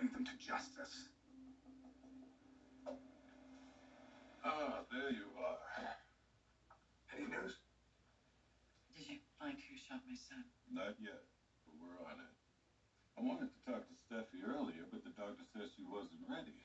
Bring them to justice. Ah, there you are. Any news? Did you find who shot my son? Not yet, but we're on it. I wanted to talk to Steffi earlier, but the doctor says she wasn't ready.